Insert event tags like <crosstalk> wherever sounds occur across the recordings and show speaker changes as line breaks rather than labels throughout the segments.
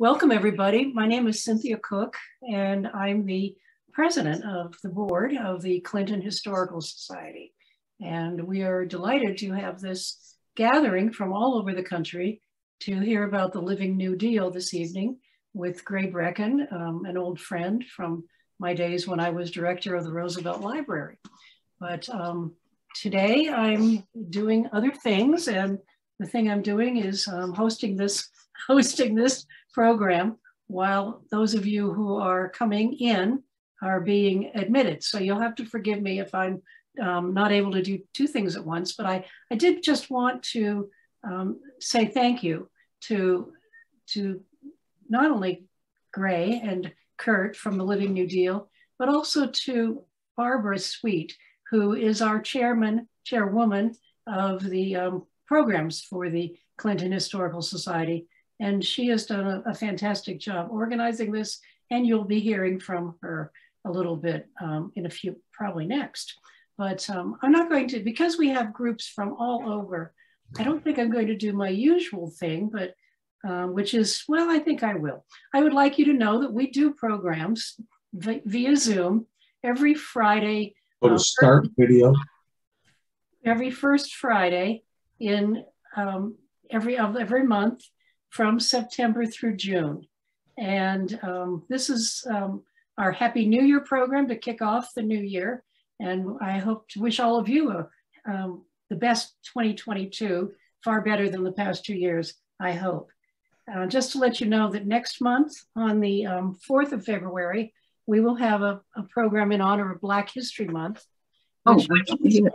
Welcome, everybody. My name is Cynthia Cook, and I'm the president of the board of the Clinton Historical Society. And we are delighted to have this gathering from all over the country to hear about the Living New Deal this evening with Gray Brechin, um, an old friend from my days when I was director of the Roosevelt Library. But um, today I'm doing other things, and the thing I'm doing is um, hosting this <laughs> hosting this program while those of you who are coming in are being admitted. So you'll have to forgive me if I'm um, not able to do two things at once, but I, I did just want to um, say thank you to, to not only Gray and Kurt from the Living New Deal, but also to Barbara Sweet, who is our chairman, chairwoman of the um, programs for the Clinton Historical Society. And she has done a, a, fantastic job organizing this, and you'll be hearing from her a little bit um, in a few, probably next. But um, I'm not going to, because we have groups from all over, I don't think I'm going to do my usual thing, but um, which is, well, I think I will. I would like you to know that we do programs via Zoom every Friday.
Go to uh, start video.
Every first Friday in um, every of every month from September through June. And um, this is um, our Happy New Year program to kick off the new year. And I hope to wish all of you a, um, the best 2022, far better than the past two years, I hope. Uh, just to let you know that next month on the 4th um, of February, we will have a, a, program in honor of Black History Month,
oh,
which, oh,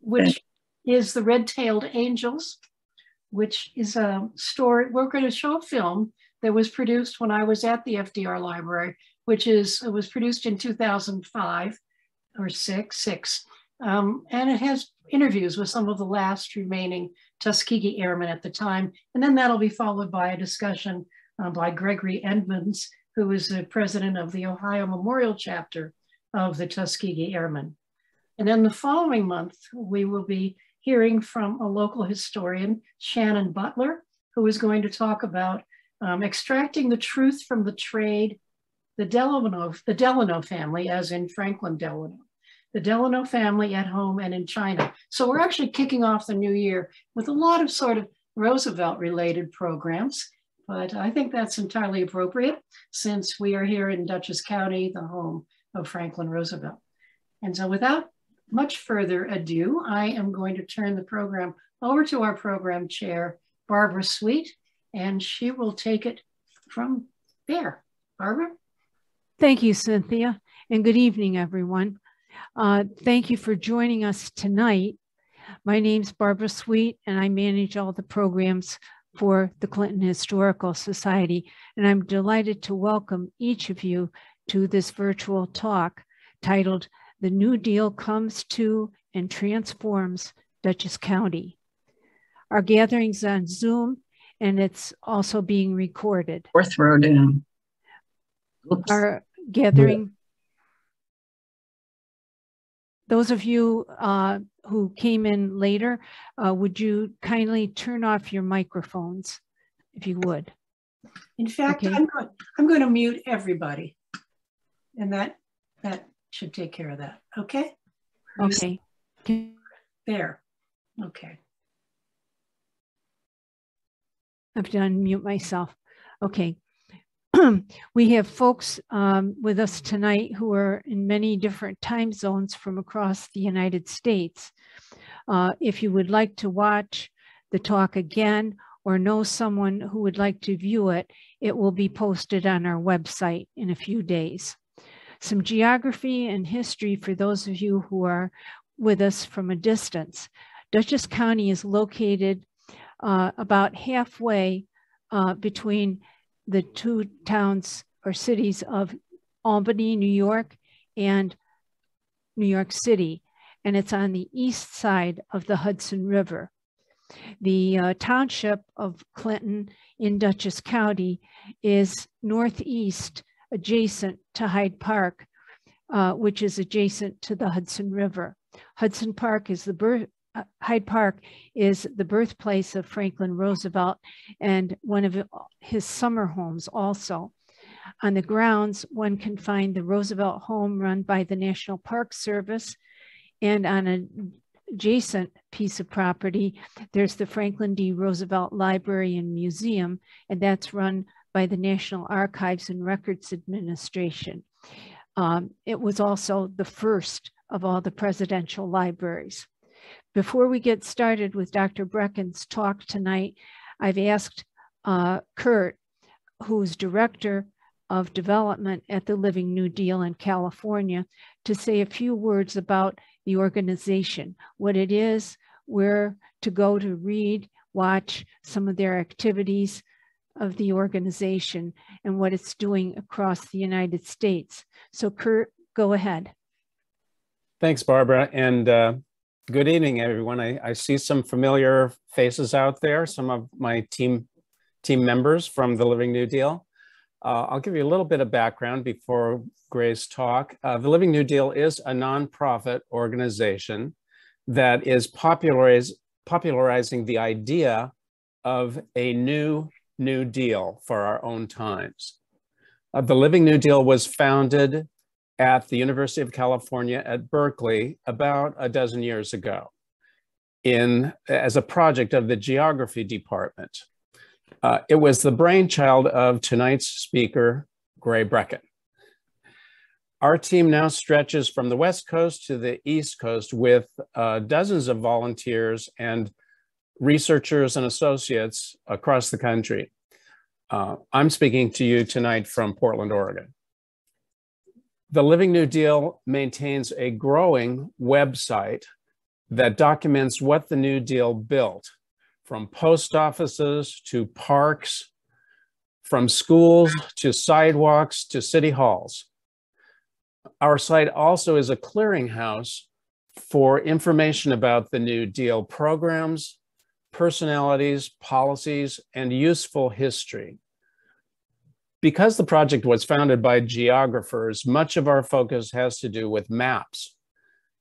which is the Red-Tailed Angels, which is a story. We're going to show a film that was produced when I was at the FDR Library, which is was produced in 2005 or six, six, um, and it has interviews with some of the last remaining Tuskegee Airmen at the time, and then that'll be followed by a discussion uh, by Gregory Edmonds, who is the president of the Ohio Memorial Chapter of the Tuskegee Airmen. And then the following month, we will be hearing from a local historian, Shannon Butler, who is going to talk about um, extracting the truth from the trade, the Delano, the Delano family, as in Franklin Delano, the Delano family at home and in China. So we're actually kicking off the new year with a lot of sort of Roosevelt related programs, but I think that's entirely appropriate since we are here in Dutchess County, the home of Franklin Roosevelt. And so without much further ado, I am going to turn the program over to our program chair, Barbara Sweet, and she will take it from there. Barbara?
Thank you, Cynthia, and good evening, everyone. Uh, thank you for joining us tonight. My name's Barbara Sweet, and I manage all the programs for the Clinton Historical Society, and I'm delighted to welcome each of you to this virtual talk titled the New Deal comes to and transforms Dutchess County. Our gathering's on Zoom and it's also being recorded.
Fourth row down.
Oops. Our gathering, those of you uh, who came in later, uh, would you kindly turn off your microphones if you would?
In fact, okay. I'm, going, I'm going to mute everybody. And that, that should take care of that. Okay?
Okay.
There. Okay.
I have to unmute myself. Okay. <clears throat> we have folks um, with us tonight who are in many different time zones from across the United States. Uh, if you would like to watch the talk again or know someone who would like to view it, it will be posted on our website in a few days. Some geography and history for those of you who are with us from a distance. Dutchess County is located uh, about halfway uh, between the two towns or cities of Albany, New York, and New York City, and it's on the east side of the Hudson River. The uh, township of Clinton in Dutchess County is northeast adjacent to Hyde Park, uh, which is adjacent to the Hudson River. Hudson Park is the birth, uh, Hyde Park is the birthplace of Franklin Roosevelt and one of his summer homes also. On the grounds, one can find the Roosevelt home run by the National Park Service. And on an adjacent piece of property, there's the Franklin D. Roosevelt Library and Museum, and that's run by the National Archives and Records Administration. Um, it was also the first of all the presidential libraries. Before we get started with Dr. Brechin's talk tonight, I've asked uh, Kurt, who's director of development at the Living New Deal in California, to say a few words about the organization, what it is, where to go to read, watch some of their activities of the organization, and what it's doing across the United States. So, Kurt, go ahead.
Thanks, Barbara. And uh, Good evening, everyone. I, I, see some familiar faces out there, some of my team, team members from the Living New Deal. Uh, I'll give you a little bit of background before Gray's talk. Uh, the Living New Deal is a nonprofit organization that is popularize, popularizing the idea of a new New Deal for our own times. Uh, the Living New Deal was founded at the University of California at Berkeley about a dozen years ago in as a project of the geography department. Uh, it was the brainchild of tonight's speaker, Gray Brechin. Our team now stretches from the West Coast to the East Coast with uh, dozens of volunteers and researchers and associates across the country. Uh, I'm speaking to you tonight from Portland, Oregon. The Living New Deal maintains a growing website that documents what the New Deal built, from post offices to parks, from schools to sidewalks to city halls. Our site also is a clearinghouse for information about the New Deal programs, personalities, policies, and useful history. Because the project was founded by geographers, much of our focus has to do with maps.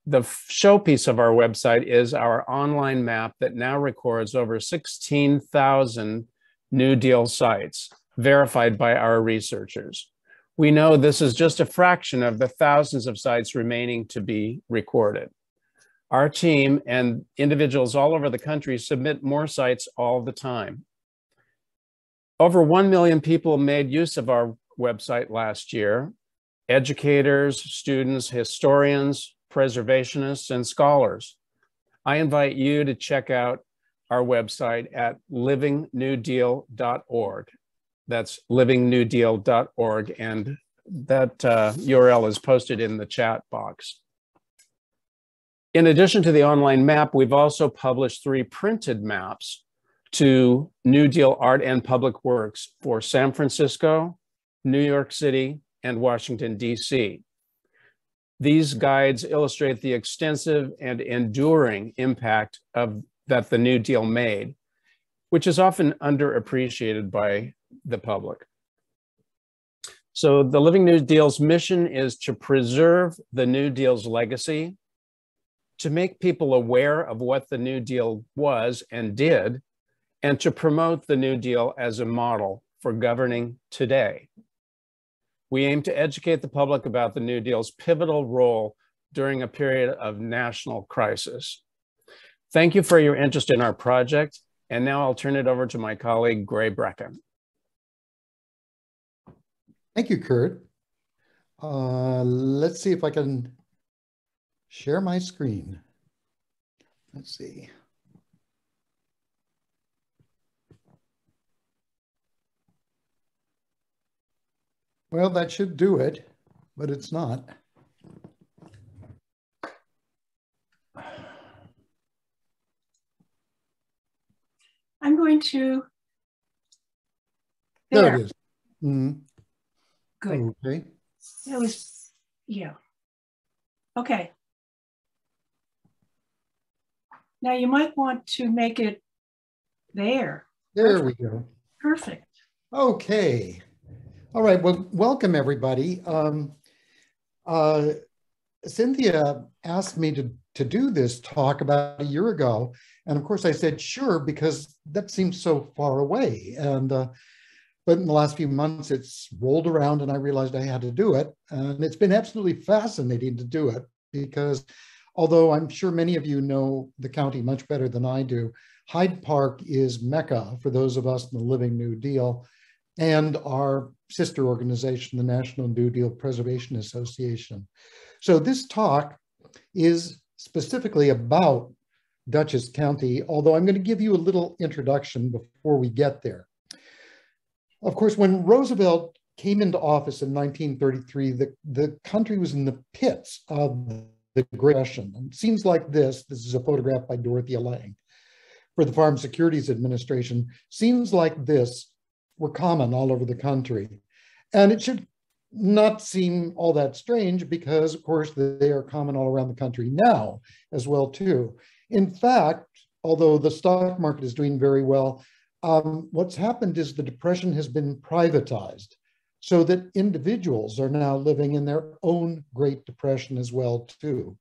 The showpiece of our website is our online map that now records over 16,000 New Deal sites verified by our researchers. We know this is just a fraction of the thousands of sites remaining to be recorded. Our team and individuals all over the country submit more sites all the time. Over 1 million people made use of our website last year educators, students, historians, preservationists, and scholars. I invite you to check out our website at livingnewdeal.org. That's livingnewdeal.org, and that uh, URL is posted in the chat box. In addition to the online map, we've also published three printed maps to New Deal art and public works for San Francisco, New York City, and Washington, D.C. These guides illustrate the extensive and enduring impact of, that the New Deal made, which is often underappreciated by the public. So the Living New Deal's mission is to preserve the New Deal's legacy, to make people aware of what the New Deal was and did, and to promote the New Deal as a model for governing today. We aim to educate the public about the New Deal's pivotal role during a period of national crisis. Thank you for your interest in our project. And now I'll turn it over to my colleague, Gray Brechin.
Thank you, Kurt. Uh, let's see if I can share my screen. Let's see. Well, that should do it, but it's not.
I'm going to.
There, there it is. Mm -hmm.
Good.
Okay.
That was, yeah. Okay. Now you might want to make it there.
There Perfect. we go.
Perfect.
Okay. All right. Well, welcome everybody. Um, uh, Cynthia asked me to to do this talk about a year ago. And of course, I said, sure, because that seems so far away. And uh, but in the last few months, it's rolled around and I realized I had to do it. And it's been absolutely fascinating to do it because although I'm sure many of you know the county much better than I do, Hyde Park is Mecca for those of us in the Living New Deal and our sister organization, the National New Deal Preservation Association. So this talk is specifically about Dutchess County, although I'm going to give you a little introduction before we get there. Of course, when Roosevelt came into office in 1933, the, the country was in the pits of the Great Depression. And scenes like this, this is a photograph by Dorothea Lange for the Farm Securities Administration, scenes like this were common all over the country. And it should not seem all that strange because, of course, they are common all around the country now as well, too. In fact, although the stock market is doing very well, um, what's happened is the depression has been privatized so that individuals are now living in their own Great Depression as well, too.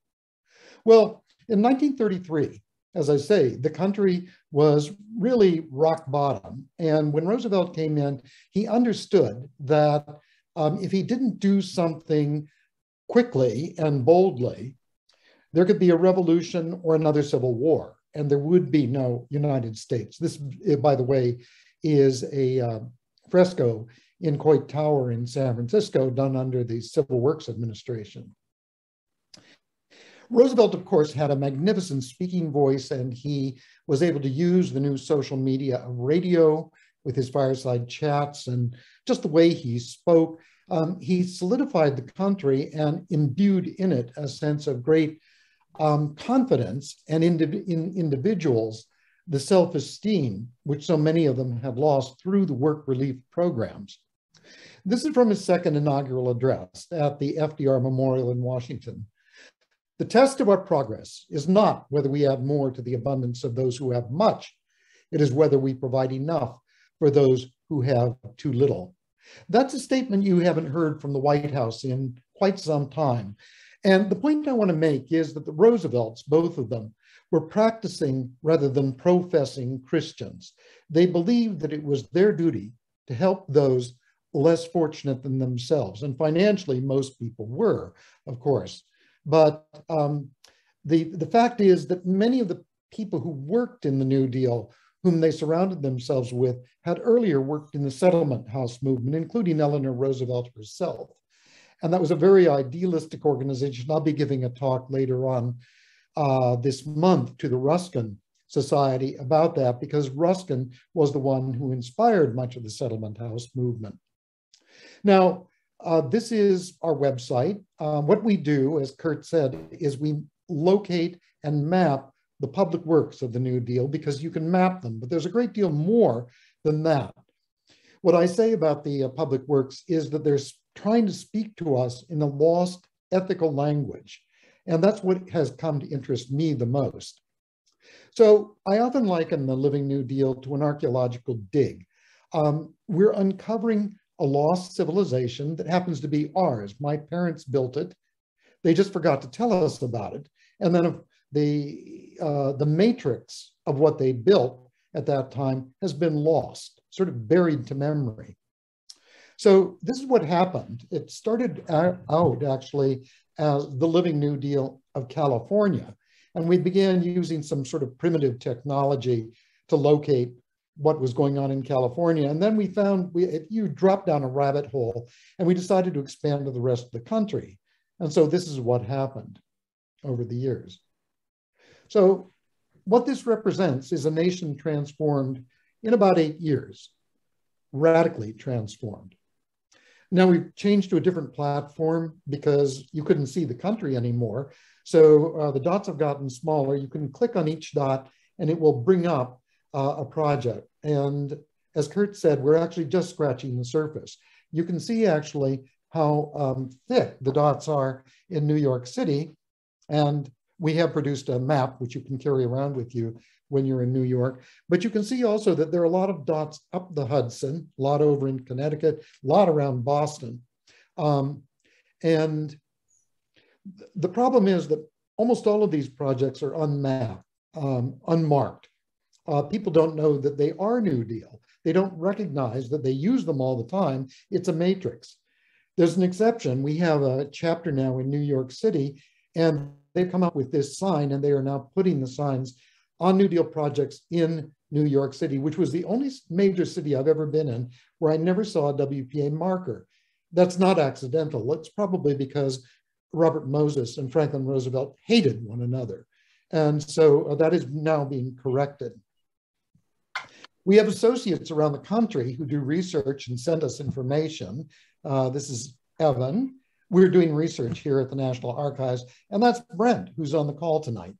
Well, in 1933, as I say, the country was really rock bottom. And when Roosevelt came in, he understood that um, if he didn't do something quickly and boldly, there could be a revolution or another civil war, and there would be no United States. This, by the way, is a uh, fresco in Coit Tower in San Francisco done under the Civil Works Administration. Roosevelt, of course, had a magnificent speaking voice, and he was able to use the new social media of radio with his fireside chats and just the way he spoke. Um, he solidified the country and imbued in it a sense of great um, confidence and in individuals, the self-esteem, which so many of them had lost through the work relief programs. This is from his second inaugural address at the FDR Memorial in Washington. The test of our progress is not whether we add more to the abundance of those who have much. It is whether we provide enough for those who have too little. That's a statement you haven't heard from the White House in quite some time. And the point I want to make is that the Roosevelts, both of them, were practicing rather than professing Christians. They believed that it was their duty to help those less fortunate than themselves. And financially, most people were, of course. But um, the, the fact is that many of the people who worked in the New Deal, whom they surrounded themselves with, had earlier worked in the settlement house movement, including Eleanor Roosevelt herself. And that was a very idealistic organization. I'll be giving a talk later on uh, this month to the Ruskin Society about that because Ruskin was the one who inspired much of the settlement house movement. Now, uh, this is our website. Uh, what we do, as Kurt said, is we locate and map the public works of the New Deal because you can map them, but there's a great deal more than that. What I say about the uh, public works is that they're trying to speak to us in a lost ethical language. And that's what has come to interest me the most. So I often liken the Living New Deal to an archaeological dig. Um, we're uncovering a lost civilization that happens to be ours. My parents built it. They just forgot to tell us about it. And then the, uh, the matrix of what they built at that time has been lost, sort of buried to memory. So this is what happened. It started out actually as the Living New Deal of California. And we began using some sort of primitive technology to locate what was going on in California. And then we found we, you drop down a rabbit hole and we decided to expand to the rest of the country. And so this is what happened over the years. So what this represents is a nation transformed in about eight years, radically transformed. Now we've changed to a different platform because you couldn't see the country anymore. So uh, the dots have gotten smaller. You can click on each dot and it will bring up uh, a project. And as Kurt said, we're actually just scratching the surface. You can see actually how um, thick the dots are in New York City. And we have produced a map, which you can carry around with you when you're in New York. But you can see also that there are a lot of dots up the Hudson, a lot over in Connecticut, a lot around Boston. Um, and the problem is that almost all of these projects are unmapped, um, unmarked. Uh, people don't know that they are New Deal. They don't recognize that they use them all the time. It's a matrix. There's an exception. We have a chapter now in New York City, and they've come up with this sign, and they are now putting the signs on New Deal projects in New York City, which was the only major city I've ever been in where I never saw a WPA marker. That's not accidental. It's probably because Robert Moses and Franklin Roosevelt hated one another. And so uh, that is now being corrected. We have associates around the country who do research and send us information. Uh, this is Evan. We're doing research here at the National Archives, and that's Brent, who's on the call tonight.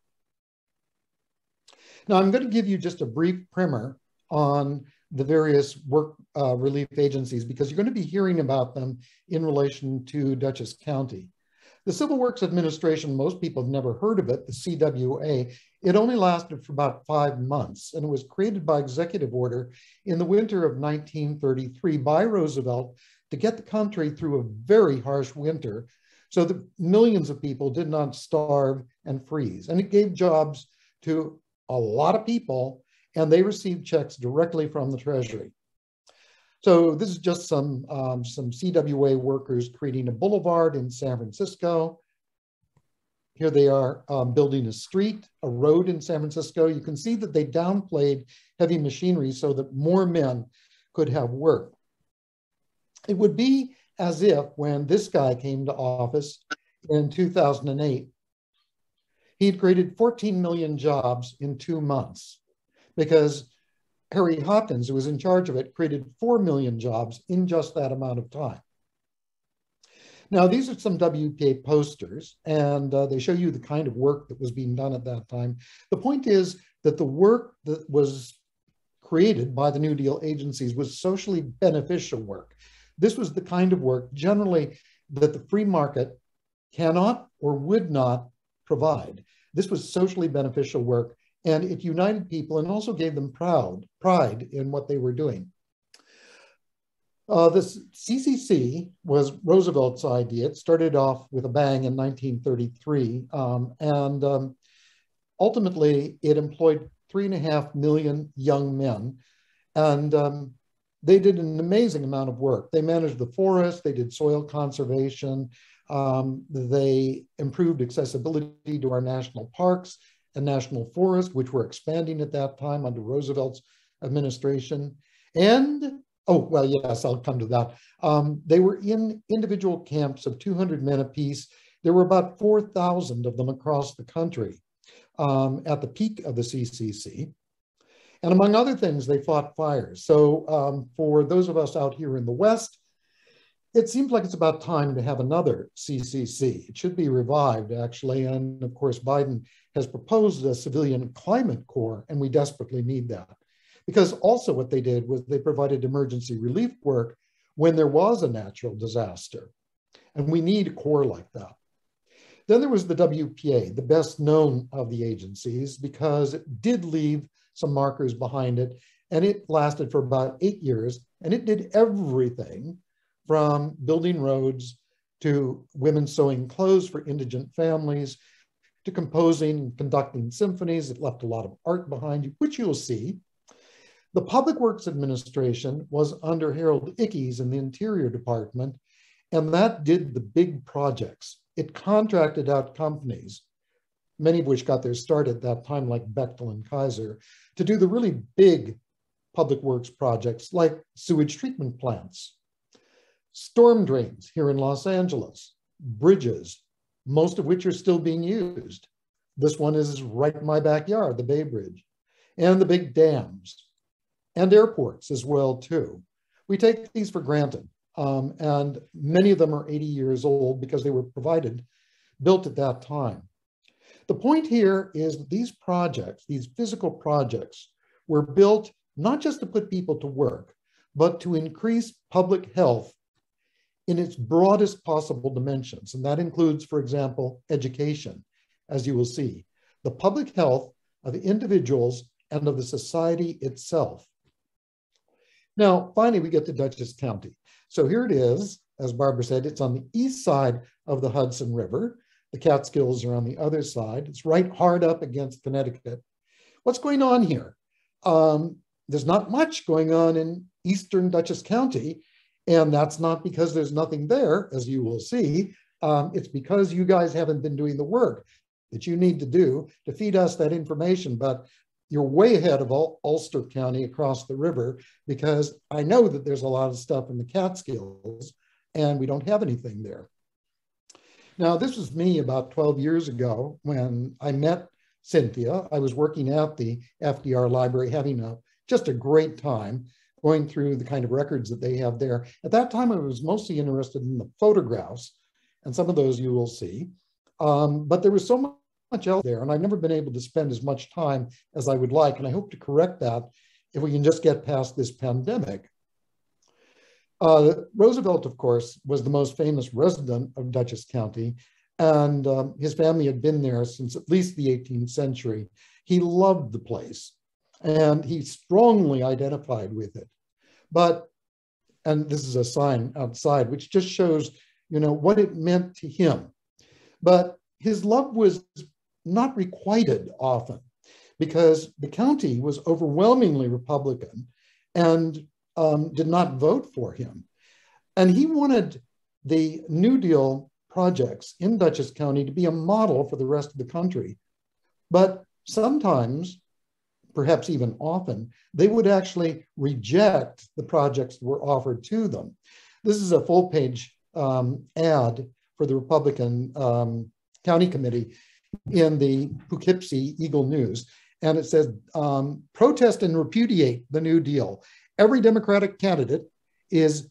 Now, I'm going to give you just a brief primer on the various work uh, relief agencies because you're going to be hearing about them in relation to Dutchess County. The Civil Works Administration, most people have never heard of it, the CWA, it only lasted for about five months and it was created by executive order in the winter of 1933 by Roosevelt to get the country through a very harsh winter so that millions of people did not starve and freeze. And it gave jobs to a lot of people, and they received checks directly from the Treasury. So this is just some, um, some CWA workers creating a boulevard in San Francisco. Here they are um, building a street, a road in San Francisco. You can see that they downplayed heavy machinery so that more men could have work. It would be as if when this guy came to office in 2008, he had created 14 million jobs in two months because Harry Hopkins, who was in charge of it, created 4 million jobs in just that amount of time. Now, these are some WPA posters, and uh, they show you the kind of work that was being done at that time. The point is that the work that was created by the New Deal agencies was socially beneficial work. This was the kind of work generally that the free market cannot or would not provide. This was socially beneficial work and it united people and also gave them proud, pride in what they were doing. Uh, this CCC was Roosevelt's idea. It started off with a bang in 1933, um, and um, ultimately it employed three and a half million young men, and um, they did an amazing amount of work. They managed the forest, they did soil conservation, um, they improved accessibility to our national parks and national forests, which were expanding at that time under Roosevelt's administration. And, oh, well, yes, I'll come to that. Um, they were in individual camps of 200 men apiece. There were about 4,000 of them across the country um, at the peak of the CCC. And among other things, they fought fires. So um, for those of us out here in the West, it seems like it's about time to have another CCC. It should be revived, actually. And of course, Biden has proposed a civilian climate corps, and we desperately need that. Because also, what they did was they provided emergency relief work when there was a natural disaster. And we need a corps like that. Then there was the WPA, the best known of the agencies, because it did leave some markers behind it. And it lasted for about eight years, and it did everything from building roads to women sewing clothes for indigent families to composing and conducting symphonies. It left a lot of art behind you, which you'll see. The Public Works Administration was under Harold Ickes in the Interior Department, and that did the big projects. It contracted out companies, many of which got their start at that time, like Bechtel and Kaiser, to do the really big public works projects like sewage treatment plants storm drains here in Los Angeles, bridges, most of which are still being used. This one is right in my backyard, the Bay Bridge, and the big dams, and airports as well too. We take these for granted, um, and many of them are 80 years old because they were provided, built at that time. The point here is that these projects, these physical projects, were built not just to put people to work, but to increase public health in its broadest possible dimensions. And that includes, for example, education, as you will see, the public health of individuals and of the society itself. Now, finally, we get to Dutchess County. So here it is, as Barbara said, it's on the east side of the Hudson River. The Catskills are on the other side. It's right hard up against Connecticut. What's going on here? Um, there's not much going on in eastern Dutchess County, and that's not because there's nothing there, as you will see. Um, it's because you guys haven't been doing the work that you need to do to feed us that information. But you're way ahead of Ul Ulster County across the river because I know that there's a lot of stuff in the Catskills and we don't have anything there. Now, this was me about 12 years ago when I met Cynthia. I was working at the FDR library, having a, just a great time going through the kind of records that they have there. At that time, I was mostly interested in the photographs, and some of those you will see. Um, but there was so much else there, and I've never been able to spend as much time as I would like, and I hope to correct that if we can just get past this pandemic. Uh, Roosevelt, of course, was the most famous resident of Dutchess County, and um, his family had been there since at least the 18th century. He loved the place, and he strongly identified with it. But, and this is a sign outside, which just shows, you know, what it meant to him. But his love was not requited often because the county was overwhelmingly Republican and um, did not vote for him. And he wanted the New Deal projects in Dutchess County to be a model for the rest of the country. But sometimes, perhaps even often, they would actually reject the projects that were offered to them. This is a full page um, ad for the Republican um, County Committee in the Poughkeepsie Eagle News. And it says, um, protest and repudiate the New Deal every Democratic candidate is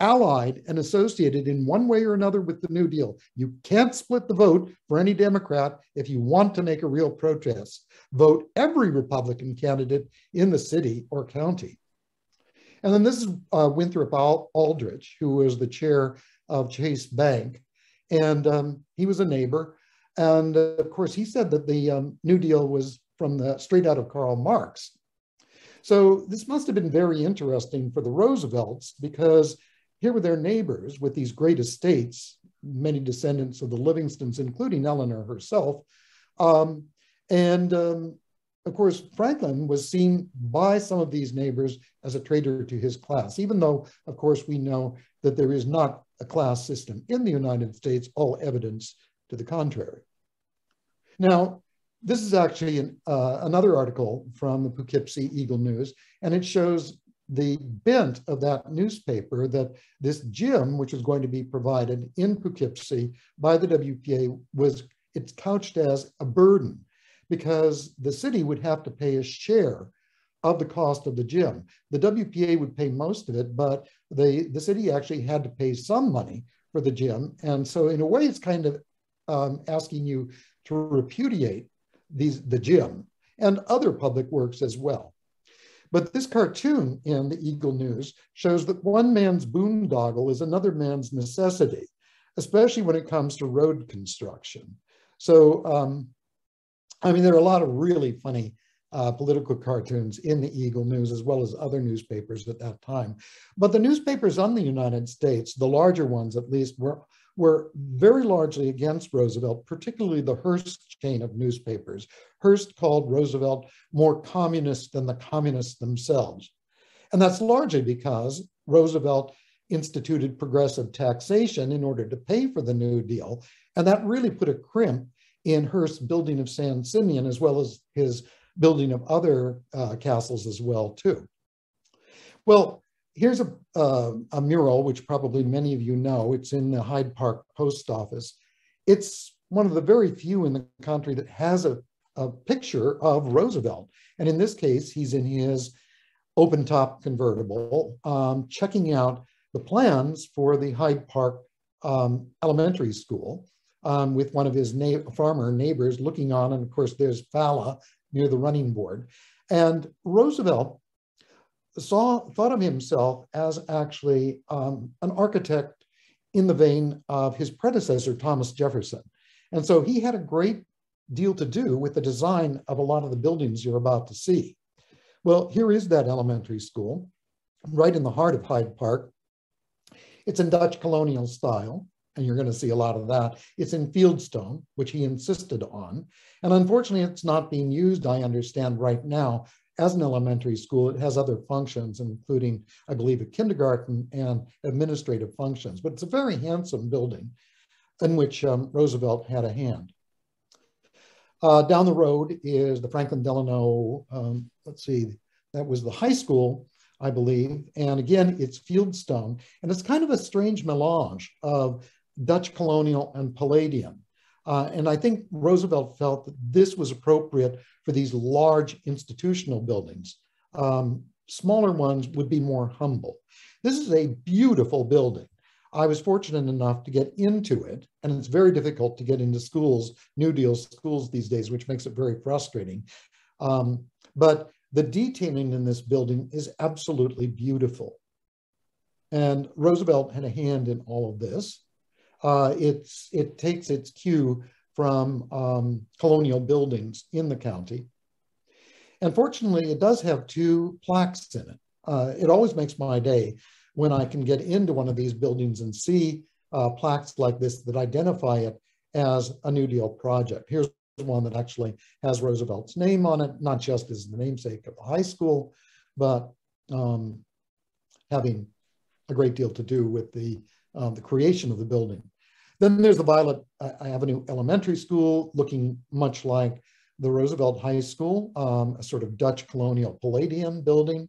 allied and associated in one way or another with the New Deal. You can't split the vote for any Democrat if you want to make a real protest. Vote every Republican candidate in the city or county. And then this is uh, Winthrop Aldrich, who was the chair of Chase Bank. And um, he was a neighbor. And uh, of course, he said that the um, New Deal was from the straight out of Karl Marx. So this must have been very interesting for the Roosevelts because here were their neighbors with these great estates, many descendants of the Livingstons, including Eleanor herself. Um, and um, of course, Franklin was seen by some of these neighbors as a traitor to his class, even though, of course, we know that there is not a class system in the United States, all evidence to the contrary. Now, this is actually an, uh, another article from the Poughkeepsie Eagle News, and it shows the bent of that newspaper that this gym, which was going to be provided in Poughkeepsie by the WPA, was it's couched as a burden because the city would have to pay a share of the cost of the gym. The WPA would pay most of it, but the, the city actually had to pay some money for the gym. And so in a way, it's kind of um, asking you to repudiate these, the gym and other public works as well. But this cartoon in the Eagle News shows that one man's boondoggle is another man's necessity, especially when it comes to road construction. So, um, I mean, there are a lot of really funny uh, political cartoons in the Eagle News as well as other newspapers at that time. But the newspapers on the United States, the larger ones at least, were were very largely against Roosevelt, particularly the Hearst chain of newspapers. Hearst called Roosevelt more communist than the communists themselves. And that's largely because Roosevelt instituted progressive taxation in order to pay for the New Deal. And that really put a crimp in Hearst's building of San Simeon, as well as his building of other uh, castles as well, too. Well, here's a, uh, a mural, which probably many of you know. It's in the Hyde Park Post Office. It's one of the very few in the country that has a, a picture of Roosevelt. And in this case, he's in his open top convertible, um, checking out the plans for the Hyde Park um, Elementary School um, with one of his na farmer neighbors looking on. And of course, there's Fala near the running board. And Roosevelt saw, thought of himself as actually um, an architect in the vein of his predecessor, Thomas Jefferson. And so he had a great deal to do with the design of a lot of the buildings you're about to see. Well, here is that elementary school, right in the heart of Hyde Park. It's in Dutch colonial style, and you're going to see a lot of that. It's in Fieldstone, which he insisted on. And unfortunately, it's not being used, I understand, right now as an elementary school. It has other functions, including, I believe, a kindergarten and administrative functions. But it's a very handsome building in which um, Roosevelt had a hand. Uh, down the road is the Franklin Delano, um, let's see, that was the high school, I believe. And again, it's fieldstone. And it's kind of a strange melange of Dutch colonial and Palladian. Uh, and I think Roosevelt felt that this was appropriate for these large institutional buildings. Um, smaller ones would be more humble. This is a beautiful building. I was fortunate enough to get into it, and it's very difficult to get into schools, New Deal schools these days, which makes it very frustrating. Um, but the detailing in this building is absolutely beautiful. And Roosevelt had a hand in all of this. Uh, it's, it takes its cue from um, colonial buildings in the county. And fortunately, it does have two plaques in it. Uh, it always makes my day when I can get into one of these buildings and see uh, plaques like this that identify it as a New Deal project. Here's one that actually has Roosevelt's name on it, not just as the namesake of the high school, but um, having a great deal to do with the, um, the creation of the building. Then there's the Violet uh, Avenue Elementary School, looking much like the Roosevelt High School, um, a sort of Dutch colonial Palladian building.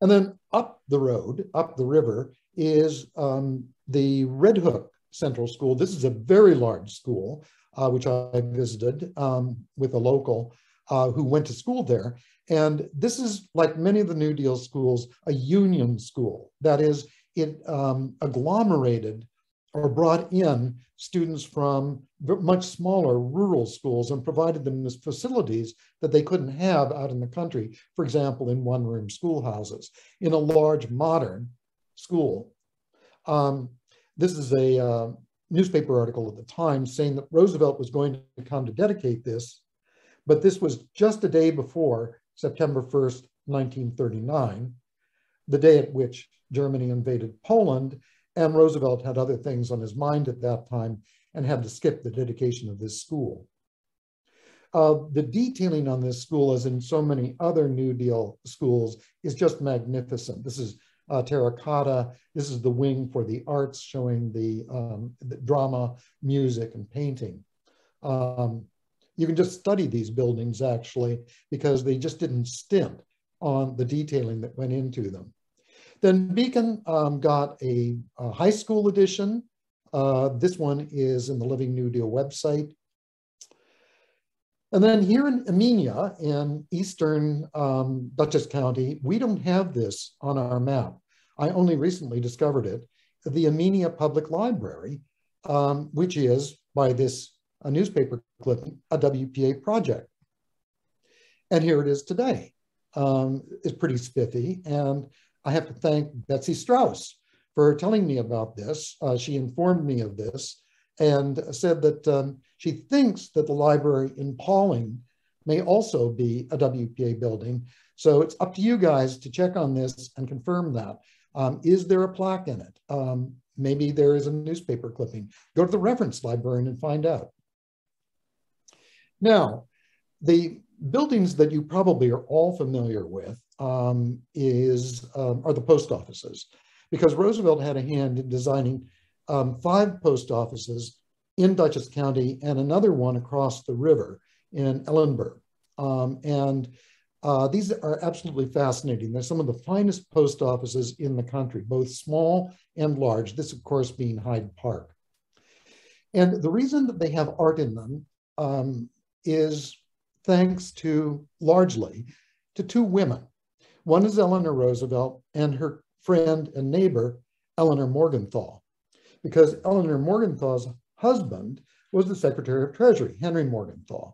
And then up the road, up the river, is um, the Red Hook Central School. This is a very large school, uh, which I visited um, with a local uh, who went to school there. And this is, like many of the New Deal schools, a union school. That is, it um, agglomerated or brought in students from much smaller rural schools and provided them with facilities that they couldn't have out in the country, for example, in one room schoolhouses. In a large modern school, um, this is a uh, newspaper article at the time saying that Roosevelt was going to come to dedicate this, but this was just a day before September 1st, 1939, the day at which Germany invaded Poland and Roosevelt had other things on his mind at that time and had to skip the dedication of this school. Uh, the detailing on this school, as in so many other New Deal schools, is just magnificent. This is uh, terracotta. This is the wing for the arts, showing the, um, the drama, music, and painting. Um, you can just study these buildings, actually, because they just didn't stint on the detailing that went into them. Then Beacon um, got a, a, high school edition. Uh, this one is in the Living New Deal website. And then here in Amenia in eastern um, Dutchess County, we don't have this on our map. I only recently discovered it. The Amenia Public Library, um, which is by this a newspaper clipping, a WPA project. And here it is today. Um, it's pretty spiffy. And I have to thank Betsy Strauss for telling me about this. Uh, she informed me of this and said that um, she thinks that the library in Pawling may also be a WPA building. So it's up to you guys to check on this and confirm that. Um, is there a plaque in it? Um, maybe there is a newspaper clipping. Go to the reference librarian and find out. Now, the buildings that you probably are all familiar with um, is um, are the post offices, because Roosevelt had a hand in designing um, five post offices in Dutchess County and another one across the river in Ellenburg. Um, and uh, these are absolutely fascinating. They're some of the finest post offices in the country, both small and large. This, of course, being Hyde Park. And the reason that they have art in them um, is thanks to largely to two women. One is Eleanor Roosevelt and her friend and neighbor, Elinor Morgenthau, because Elinor Morgenthau's husband was the Secretary of Treasury, Henry Morgenthau.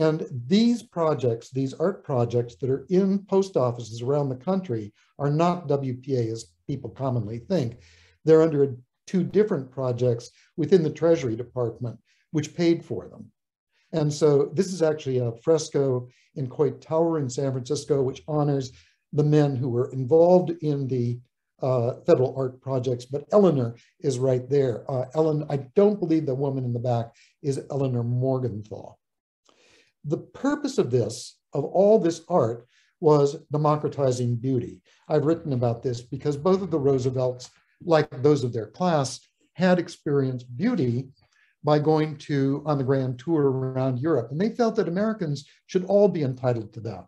And these projects, these art projects that are in post offices around the country are not WPA as people commonly think. They're under two different projects within the Treasury Department, which paid for them. And so this is actually a fresco in Coit Tower in San Francisco, which honors the men who were involved in the uh, federal art projects, but Eleanor is right there. Uh, Ellen, I don't believe the woman in the back is Elinor Morgenthau. The purpose of this, of all this art, was democratizing beauty. I've written about this because both of the Roosevelts, like those of their class, had experienced beauty by going to on the grand tour around Europe. And they felt that Americans should all be entitled to that.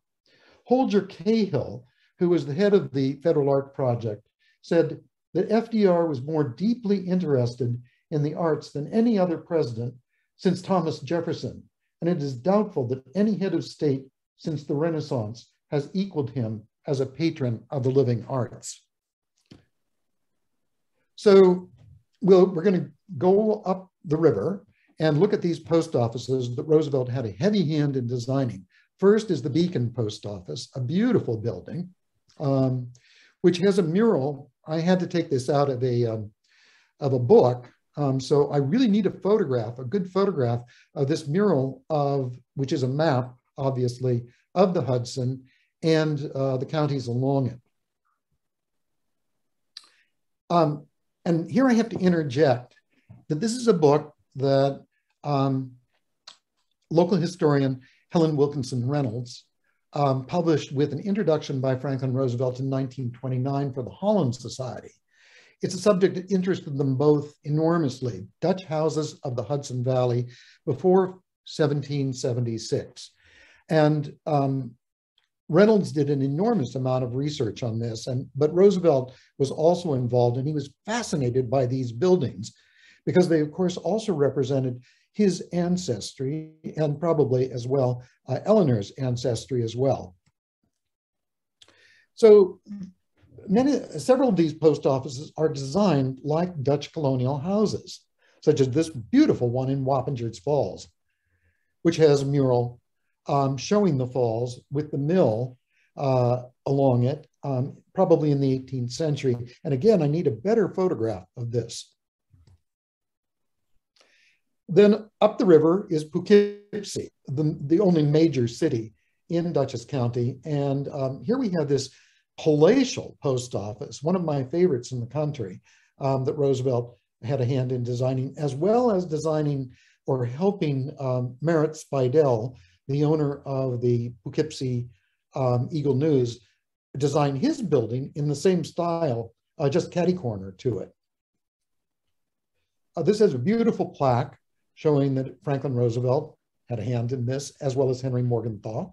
Holger Cahill, who was the head of the Federal Art Project, said that FDR was more deeply interested in the arts than any other president since Thomas Jefferson. And it is doubtful that any head of state since the Renaissance has equaled him as a patron of the living arts. So we'll, we're going to go up the river and look at these post offices that Roosevelt had a heavy hand in designing. First is the Beacon Post Office, a beautiful building, um, which has a mural. I had to take this out of a, um, of a book. Um, so I really need a photograph, a good photograph of this mural of, which is a map, obviously, of the Hudson and uh, the counties along it. Um, and here I have to interject that this is a book that um, local historian Helen Wilkinson Reynolds um, published with an introduction by Franklin Roosevelt in 1929 for the Holland Society. It's a subject that interested them both enormously, Dutch houses of the Hudson Valley before 1776. And um, Reynolds did an enormous amount of research on this, and but Roosevelt was also involved, and he was fascinated by these buildings because they, of course, also represented his ancestry and probably as well uh, Eleanor's ancestry as well. So many, several of these post offices are designed like Dutch colonial houses, such as this beautiful one in Wappingers Falls, which has a mural um, showing the falls with the mill uh, along it, um, probably in the 18th century. And again, I need a better photograph of this. Then up the river is Poughkeepsie, the, the only major city in Dutchess County. And um, here we have this palatial post office, one of my favorites in the country um, that Roosevelt had a hand in designing, as well as designing or helping um, Merritt Speidel, the owner of the Poughkeepsie um, Eagle News, design his building in the same style, uh, just catty corner to it. Uh, this has a beautiful plaque showing that Franklin Roosevelt had a hand in this, as well as Henry Morgenthau.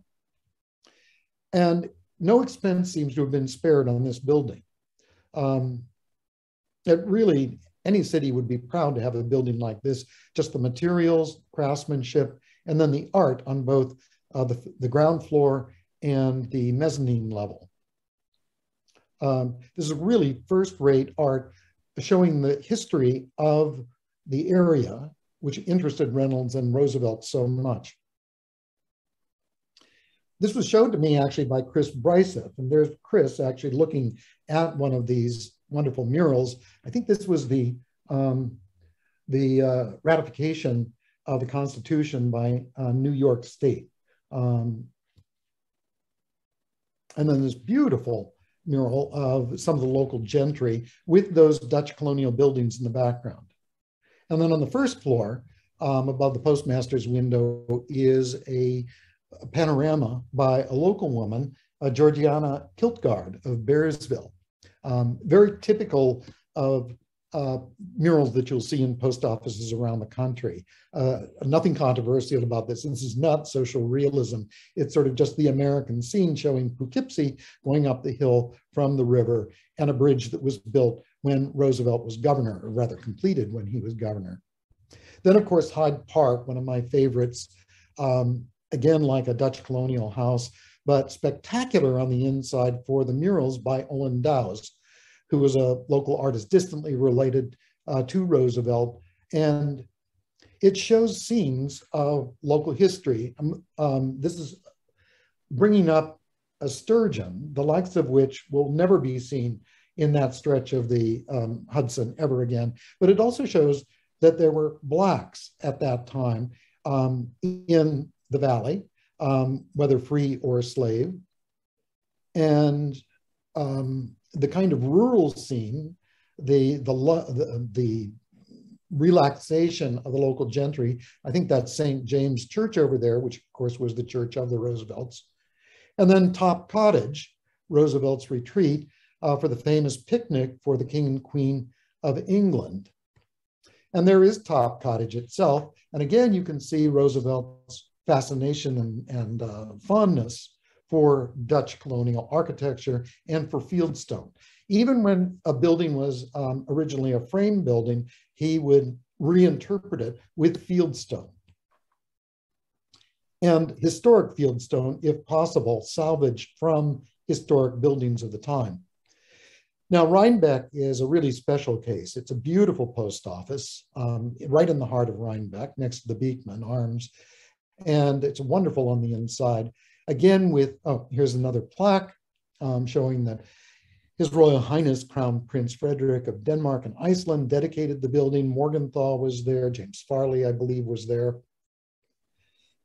And no expense seems to have been spared on this building. Um, it really, any city would be proud to have a building like this, just the materials, craftsmanship, and then the art on both uh, the, the ground floor and the mezzanine level. Um, this is really first-rate art showing the history of the area which interested Reynolds and Roosevelt so much. This was shown to me actually by Chris Bryceth, and there's Chris actually looking at one of these wonderful murals. I think this was the, um, the uh, ratification of the Constitution by uh, New York State. Um, and then this beautiful mural of some of the local gentry with those Dutch colonial buildings in the background. And then on the first floor, um, above the postmaster's window, is a, a, panorama by a local woman, uh, Georgiana Klitgaard of Bearsville. Um, very typical of uh, murals that you'll see in post offices around the country. Uh, nothing controversial about this. This is not social realism. It's sort of just the American scene showing Poughkeepsie going up the hill from the river and a bridge that was built when Roosevelt was governor, or rather completed when he was governor. Then, of course, Hyde Park, one of my favorites, um, again, like a Dutch colonial house, but spectacular on the inside for the murals by Olin Dows, who was a local artist distantly related uh, to Roosevelt. And it shows scenes of local history. Um, um, this is bringing up a sturgeon, the likes of which will never be seen in that stretch of the um, Hudson ever again. But it also shows that there were blacks at that time um, in the valley, um, whether free or slave. And um, the kind of rural scene, the, the, the, the relaxation of the local gentry. I think that's St. James Church over there, which of course was the church of the Roosevelts. And then Top Cottage, Roosevelt's retreat uh, for the famous picnic for the King and Queen of England. And there is Top Cottage itself. And again, you can see Roosevelt's fascination and, and uh, fondness for Dutch colonial architecture and for fieldstone. Even when a building was um, originally a frame building, he would reinterpret it with fieldstone. And historic fieldstone, if possible, salvaged from historic buildings of the time. Now, Rhinebeck is a really special case. It's a beautiful post office um, right in the heart of Rhinebeck, next to the Beekman Arms. And it's wonderful on the inside. Again, with, oh, here's another plaque um, showing that his Royal Highness Crown Prince Frederick of Denmark and Iceland dedicated the building. Morgenthau was there. James Farley, I believe, was there.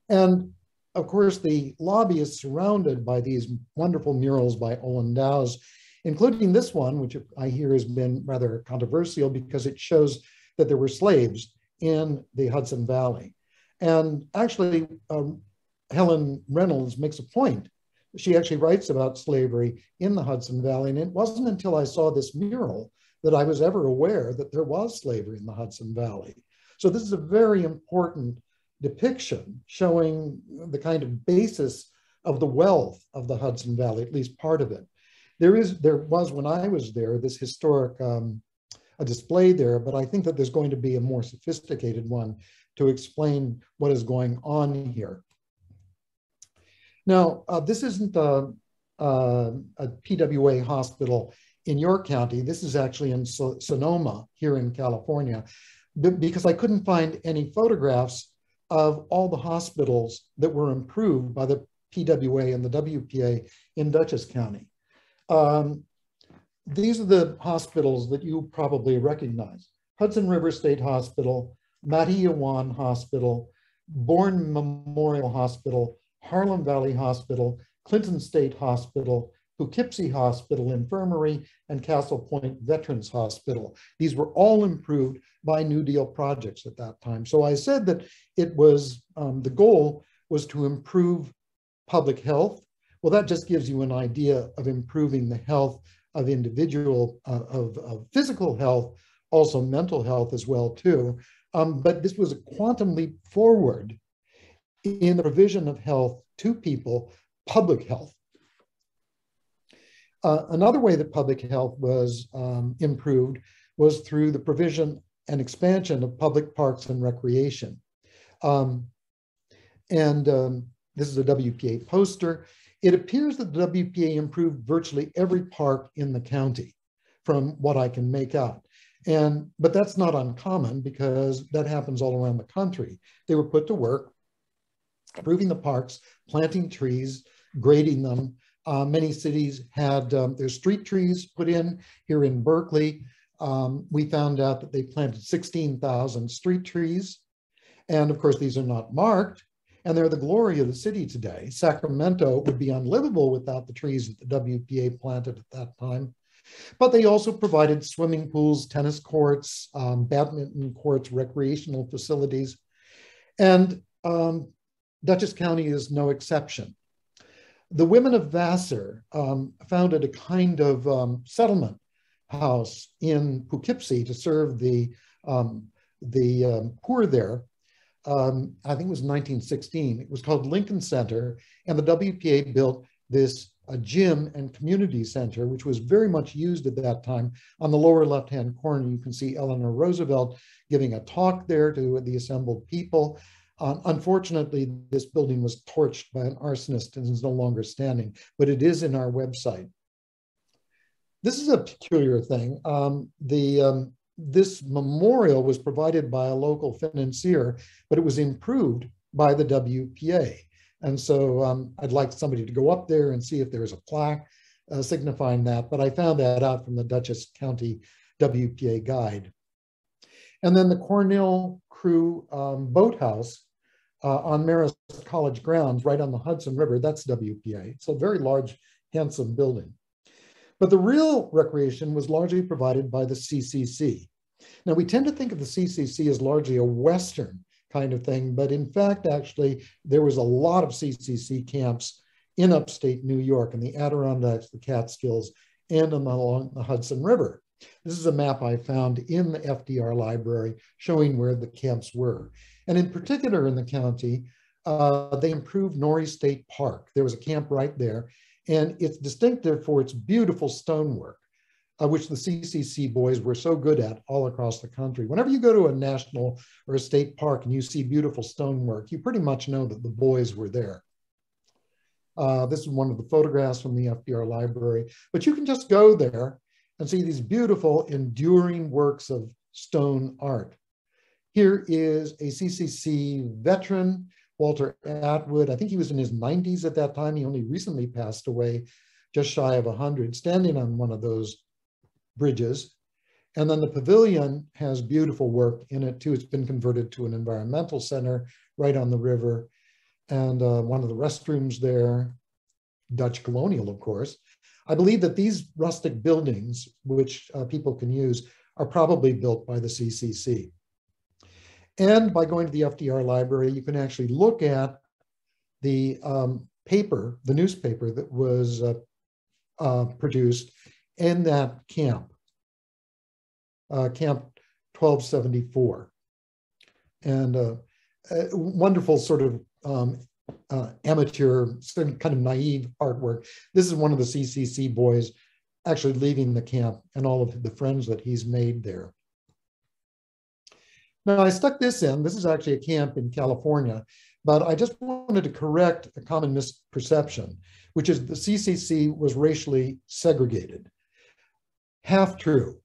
And of course, the lobby is surrounded by these wonderful murals by Olin Dows, including this one, which I hear has been rather controversial because it shows that there were slaves in the Hudson Valley. And actually, um, Helen Reynolds makes a point she actually writes about slavery in the Hudson Valley. And it wasn't until I saw this mural that I was ever aware that there was slavery in the Hudson Valley. So this is a very important depiction showing the kind of basis of the wealth of the Hudson Valley, at least part of it. There is, there was when I was there, this historic um, a display there, but I think that there's going to be a more sophisticated one to explain what is going on here. Now, uh, this isn't a, a, a, PWA hospital in your county. This is actually in so Sonoma here in California, because I couldn't find any photographs of all the hospitals that were improved by the PWA and the WPA in Dutchess County. Um, these are the hospitals that you probably recognize. Hudson River State Hospital, Matteawan Hospital, Bourne Memorial Hospital, Harlem Valley Hospital, Clinton State Hospital, Poughkeepsie Hospital Infirmary, and Castle Point Veterans Hospital. These were all improved by New Deal projects at that time. So I said that it was, um, the goal was to improve public health. Well, that just gives you an idea of improving the health of individual, uh, of, of, physical health, also mental health as well too. Um, but this was a quantum leap forward in the provision of health to people, public health. Uh, another way that public health was um, improved was through the provision and expansion of public parks and recreation. Um, and um, this is a WPA poster. It appears that the WPA improved virtually every park in the county from what I can make out. And, but that's not uncommon because that happens all around the country. They were put to work improving the parks, planting trees, grading them. Uh, many cities had um, their street trees put in here in Berkeley. Um, we found out that they planted 16,000 street trees. And of course, these are not marked, and they're the glory of the city today. Sacramento would be unlivable without the trees that the WPA planted at that time. But they also provided swimming pools, tennis courts, um, badminton courts, recreational facilities. And um, Dutchess County is no exception. The women of Vassar um, founded a kind of um, settlement house in Poughkeepsie to serve the, um, the um, poor there. Um, I think it was 1916. It was called Lincoln Center, and the WPA built this a gym and community center, which was very much used at that time. On the lower left-hand corner, you can see Eleanor Roosevelt giving a talk there to the assembled people. Uh, unfortunately, this building was torched by an arsonist and is no longer standing, but it is in our website. This is a peculiar thing. Um, the, um, this memorial was provided by a local financier, but it was improved by the WPA. And so um, I'd like somebody to go up there and see if there's a plaque uh, signifying that, but I found that out from the Dutchess County WPA guide. And then the Cornell Crew um, Boathouse uh, on Marist College grounds, right on the Hudson River. That's WPA. It's a very large, handsome building. But the real recreation was largely provided by the CCC. Now, we tend to think of the CCC as largely a Western kind of thing, but in fact, actually, there was a lot of CCC camps in upstate New York, in the Adirondacks, the Catskills, and along the Hudson River. This is a map I found in the FDR library showing where the camps were. And in particular in the county, uh, they improved Norrie State Park. There was a camp right there, and it's distinctive for its beautiful stonework, uh, which the CCC boys were so good at all across the country. Whenever you go to a national or a state park and you see beautiful stonework, you pretty much know that the boys were there. Uh, this is one of the photographs from the FDR library, but you can just go there and see these beautiful enduring works of stone art. Here is a CCC veteran, Walter Atwood. I think he was in his 90s at that time. He only recently passed away, just shy of 100, standing on one of those bridges. And then the pavilion has beautiful work in it too. It's been converted to an environmental center right on the river and uh, one of the restrooms there, Dutch colonial, of course. I believe that these rustic buildings, which uh, people can use, are probably built by the CCC. And by going to the FDR library, you can actually look at the um, paper, the newspaper that was uh, uh, produced in that camp, uh, Camp 1274. And uh, wonderful sort of um, uh, amateur, kind of naive artwork. This is one of the CCC boys actually leaving the camp and all of the friends that he's made there. Now I stuck this in, this is actually a camp in California, but I just wanted to correct a common misperception, which is the CCC was racially segregated. Half true.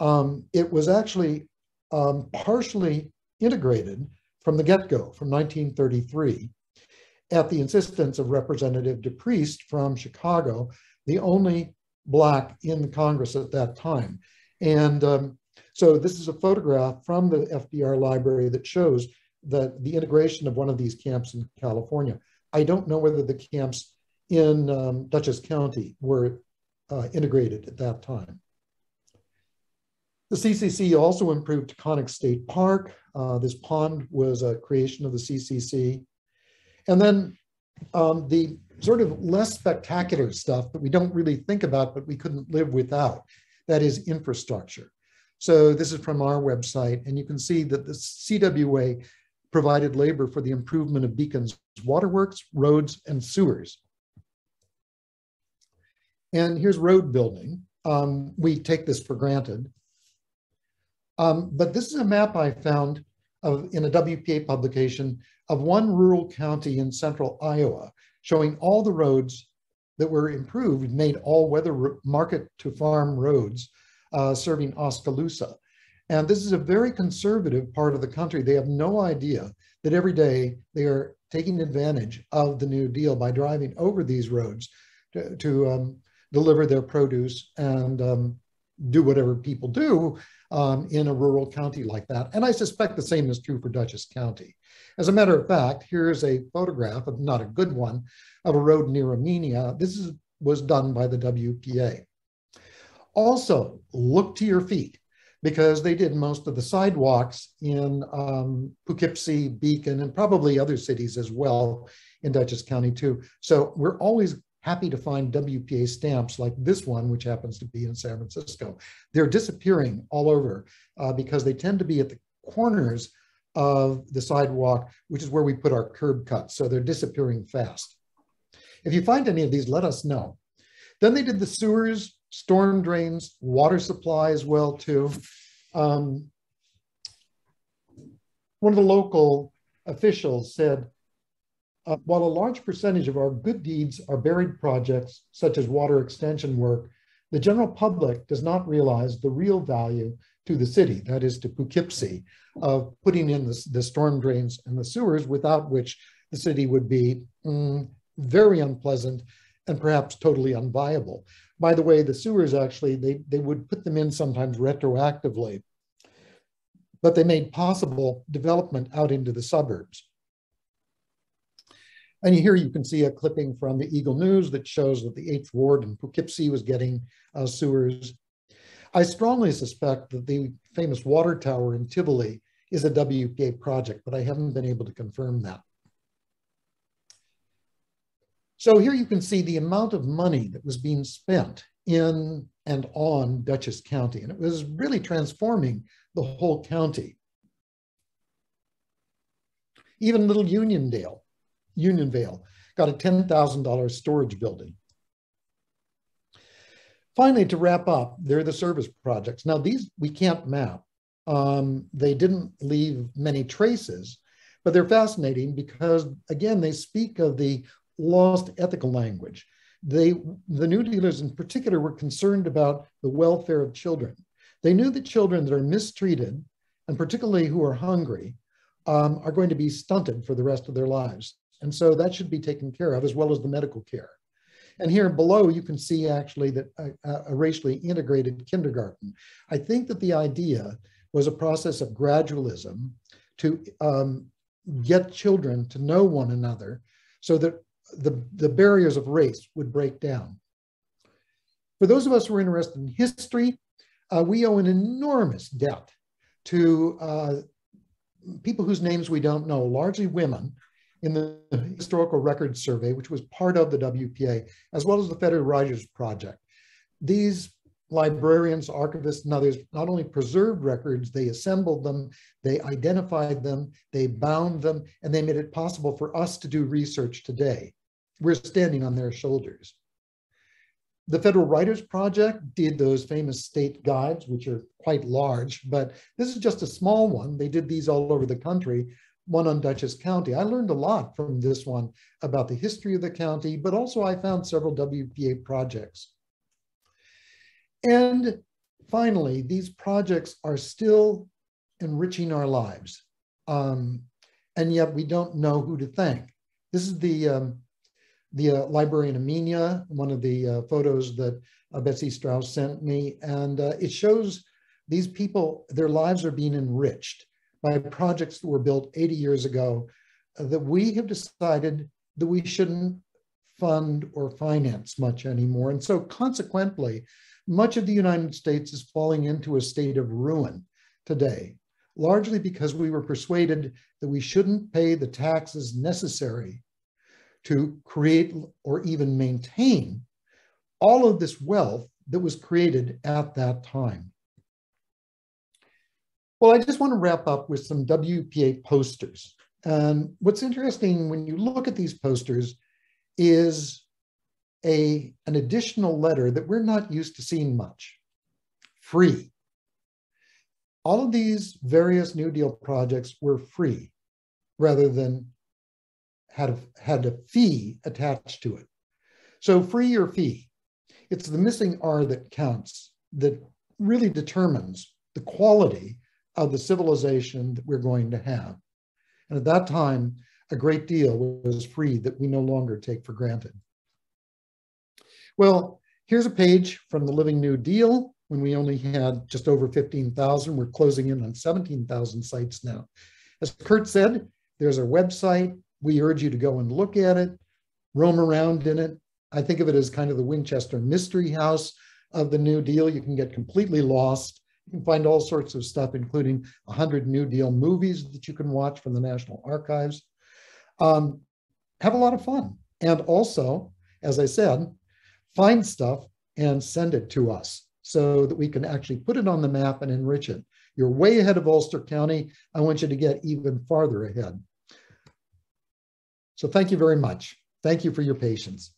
Um, it was actually um, partially integrated from the get-go from 1933 at the insistence of Representative DePriest from Chicago, the only Black in Congress at that time. And um, so this is a photograph from the FDR library that shows that the integration of one of these camps in California. I don't know whether the camps in um, Dutchess County were uh, integrated at that time. The CCC also improved Taconic State Park. Uh, this pond was a creation of the CCC. And then um, the sort of less spectacular stuff that we don't really think about, but we couldn't live without, that is infrastructure. So this is from our website, and you can see that the CWA provided labor for the improvement of Beacon's waterworks, roads, and sewers. And here's road building. Um, we take this for granted. Um, but this is a map I found of, in a WPA publication of one rural county in central Iowa, showing all the roads that were improved, made all-weather market to farm roads, uh, serving Oskaloosa. And this is a very conservative part of the country. They have no idea that every day they are taking advantage of the New Deal by driving over these roads to, to um, deliver their produce and um, do whatever people do um, in a rural county like that. And I suspect the same is true for Dutchess County. As a matter of fact, here's a photograph of not a good one of a road near Amenia. This is, was done by the WPA. Also, look to your feet because they did most of the sidewalks in um, Poughkeepsie, Beacon, and probably other cities as well in Dutchess County too. So we're always happy to find WPA stamps like this one, which happens to be in San Francisco. They're disappearing all over uh, because they tend to be at the corners of the sidewalk, which is where we put our curb cuts. So they're disappearing fast. If you find any of these, let us know. Then they did the sewers, storm drains, water supply as well too. Um, one of the local officials said, uh, while a large percentage of our good deeds are buried projects, such as water extension work, the general public does not realize the real value to the city, that is to Poughkeepsie, of putting in the, the storm drains and the sewers, without which the city would be mm, very unpleasant and perhaps totally unviable. By the way, the sewers actually, they, they would put them in sometimes retroactively, but they made possible development out into the suburbs. And here you can see a clipping from the Eagle News that shows that the 8th Ward in Poughkeepsie was getting uh, sewers. I strongly suspect that the famous water tower in Tivoli is a WPA project, but I haven't been able to confirm that. So here you can see the amount of money that was being spent in and on Dutchess County, and it was really transforming the whole county. Even little Uniondale, Unionvale, got a $10,000 storage building. Finally, to wrap up, there are the service projects. Now, these we can't map. Um, they didn't leave many traces, but they're fascinating because, again, they speak of the lost ethical language. They, the New Dealers in particular were concerned about the welfare of children. They knew that children that are mistreated, and particularly who are hungry, um, are going to be stunted for the rest of their lives. And so that should be taken care of as well as the medical care. And here below, you can see actually that a, a, racially integrated kindergarten. I think that the idea was a process of gradualism to um, get children to know one another so that the, the barriers of race would break down. For those of us who are interested in history, uh, we owe an enormous debt to uh, people whose names we don't know, largely women, in the Historical Records Survey, which was part of the WPA, as well as the Federal Writers Project. These librarians, archivists, and others not only preserved records, they assembled them, they identified them, they bound them, and they made it possible for us to do research today. We're standing on their shoulders. The Federal Writers Project did those famous state guides, which are quite large, but this is just a small one. They did these all over the country, one on Dutchess County. I learned a lot from this one about the history of the county, but also I found several WPA projects. And finally, these projects are still enriching our lives. Um, and yet we don't know who to thank. This is the um, the uh, librarian Amenia, one of the uh, photos that uh, Betsy Strauss sent me. And uh, it shows these people, their lives are being enriched by projects that were built 80 years ago uh, that we have decided that we shouldn't fund or finance much anymore. And so consequently, much of the United States is falling into a state of ruin today, largely because we were persuaded that we shouldn't pay the taxes necessary to create or even maintain all of this wealth that was created at that time. Well, I just want to wrap up with some WPA posters. And what's interesting when you look at these posters is a, an additional letter that we're not used to seeing much, free. All of these various New Deal projects were free rather than had a, had a fee attached to it. So free or fee, it's the missing R that counts, that really determines the quality of the civilization that we're going to have. And at that time, a great deal was free that we no longer take for granted. Well, here's a page from the Living New Deal when we only had just over 15,000. We're closing in on 17,000 sites now. As Kurt said, there's a website. We urge you to go and look at it, roam around in it. I think of it as kind of the Winchester Mystery House of the New Deal. You can get completely lost. You can find all sorts of stuff, including 100 New Deal movies that you can watch from the National Archives. Um, have a lot of fun. And also, as I said, find stuff and send it to us so that we can actually put it on the map and enrich it. You're way ahead of Ulster County. I want you to get even farther ahead. So thank you very much. Thank you for your patience.